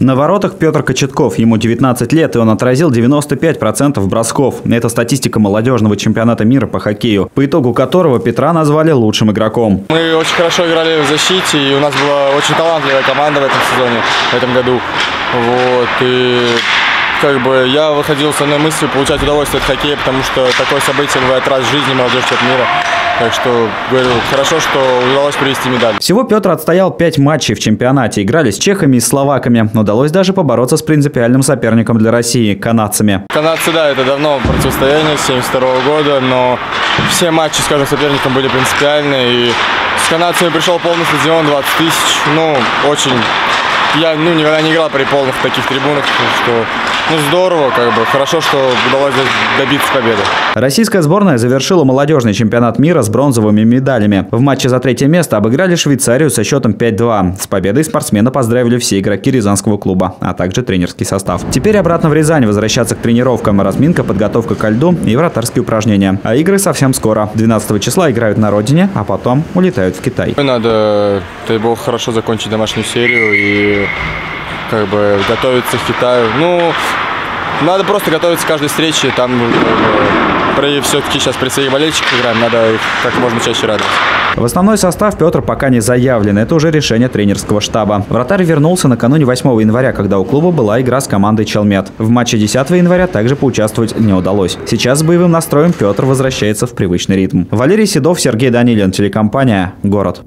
На воротах Петр Кочетков. Ему 19 лет, и он отразил 95% бросков. Это статистика молодежного чемпионата мира по хоккею, по итогу которого Петра назвали лучшим игроком. Мы очень хорошо играли в защите, и у нас была очень талантливая команда в этом сезоне, в этом году. Вот, и как бы я выходил с одной мыслью получать удовольствие от хоккея, потому что такое событие бывает раз в жизни молодежь мира. Так что, говорю, хорошо, что удалось привести медаль. Всего Петр отстоял пять матчей в чемпионате. Играли с чехами и словаками. Удалось даже побороться с принципиальным соперником для России – канадцами. Канадцы, да, это давно противостояние, с 72 года, но все матчи с каждым соперником были принципиальные. И с канадцами пришел полный стадион, 20 тысяч. Ну, очень я ну, никогда не играл при полных таких трибунах, что ну, здорово, как бы, хорошо, что удалось добиться победы. Российская сборная завершила молодежный чемпионат мира с бронзовыми медалями. В матче за третье место обыграли Швейцарию со счетом 5-2. С победой спортсмена поздравили все игроки Рязанского клуба, а также тренерский состав. Теперь обратно в Рязань возвращаться к тренировкам, разминка, подготовка ко льду и вратарские упражнения. А игры совсем скоро. 12 числа играют на родине, а потом улетают в Китай. Надо, дай бог, хорошо закончить домашнюю серию и как бы готовиться к Китаю. Ну, надо просто готовиться к каждой встрече. Там как бы, все-таки сейчас при своих болельщиках играем, надо их как можно чаще радовать. В основной состав Петр пока не заявлен. Это уже решение тренерского штаба. Вратарь вернулся накануне 8 января, когда у клуба была игра с командой Челмет. В матче 10 января также поучаствовать не удалось. Сейчас с боевым настроем Петр возвращается в привычный ритм. Валерий Седов, Сергей Данилин, телекомпания «Город».